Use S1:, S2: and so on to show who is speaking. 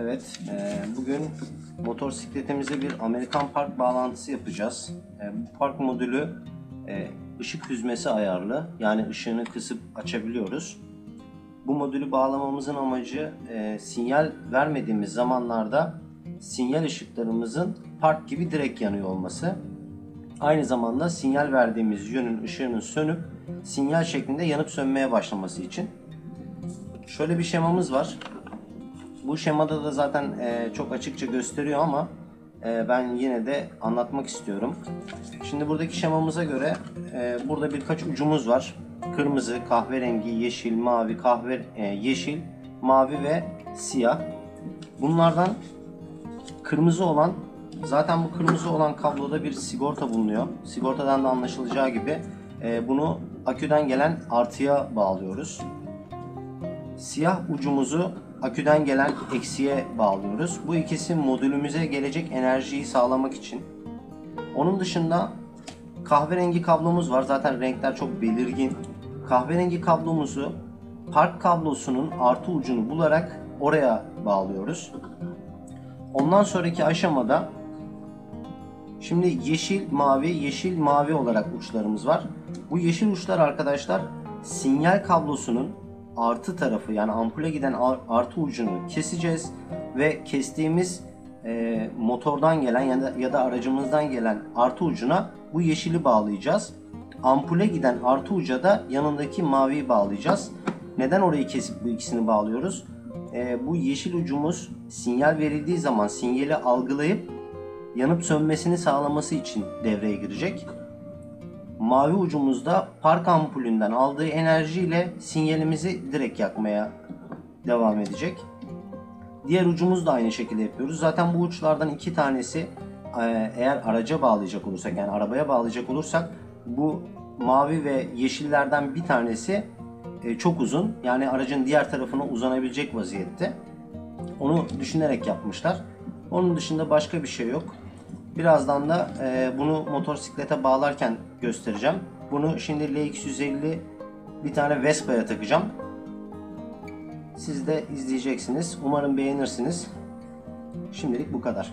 S1: Evet, e, bugün motosikletimize bir Amerikan Park bağlantısı yapacağız. E, bu park modülü e, ışık hüzmesi ayarlı, yani ışığını kısıp açabiliyoruz. Bu modülü bağlamamızın amacı e, sinyal vermediğimiz zamanlarda sinyal ışıklarımızın park gibi direkt yanıyor olması. Aynı zamanda sinyal verdiğimiz yönün ışığının sönüp sinyal şeklinde yanıp sönmeye başlaması için. Şöyle bir şemamız var. Bu şemada da zaten e, çok açıkça gösteriyor ama e, ben yine de anlatmak istiyorum. Şimdi buradaki şemamıza göre e, burada birkaç ucumuz var. Kırmızı, kahverengi, yeşil, mavi, kahve, e, yeşil, mavi ve siyah. Bunlardan kırmızı olan zaten bu kırmızı olan kabloda bir sigorta bulunuyor. Sigortadan da anlaşılacağı gibi e, bunu aküden gelen artıya bağlıyoruz. Siyah ucumuzu aküden gelen eksiye bağlıyoruz. Bu ikisi modülümüze gelecek enerjiyi sağlamak için. Onun dışında kahverengi kablomuz var. Zaten renkler çok belirgin. Kahverengi kablomuzu park kablosunun artı ucunu bularak oraya bağlıyoruz. Ondan sonraki aşamada şimdi yeşil, mavi, yeşil, mavi olarak uçlarımız var. Bu yeşil uçlar arkadaşlar sinyal kablosunun artı tarafı yani ampule giden artı ucunu keseceğiz ve kestiğimiz e, motordan gelen ya da, ya da aracımızdan gelen artı ucuna bu yeşili bağlayacağız. Ampule giden artı uca da yanındaki maviyi bağlayacağız. Neden orayı kesip bu ikisini bağlıyoruz? E, bu yeşil ucumuz sinyal verildiği zaman sinyali algılayıp yanıp sönmesini sağlaması için devreye girecek. Mavi ucumuzda park ampulünden aldığı enerjiyle sinyalimizi direkt yakmaya devam edecek. Diğer ucumuz da aynı şekilde yapıyoruz. Zaten bu uçlardan iki tanesi e, eğer araca bağlayacak olursak yani arabaya bağlayacak olursak bu mavi ve yeşillerden bir tanesi e, çok uzun. Yani aracın diğer tarafına uzanabilecek vaziyette. Onu düşünerek yapmışlar. Onun dışında başka bir şey yok. Birazdan da e, bunu motosiklete bağlarken göstereceğim. Bunu şimdi LX150 bir tane Vespa'ya takacağım. Siz de izleyeceksiniz. Umarım beğenirsiniz. Şimdilik bu kadar.